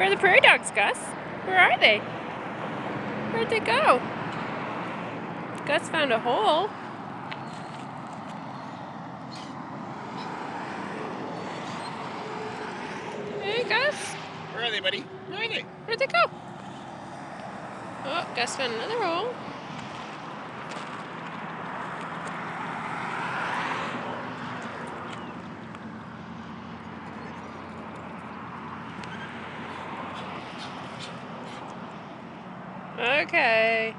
Where are the prairie dogs, Gus? Where are they? Where'd they go? Gus found a hole. Hey, Gus. Where are they, buddy? Where are they? Where'd they go? Oh, Gus found another hole. Okay.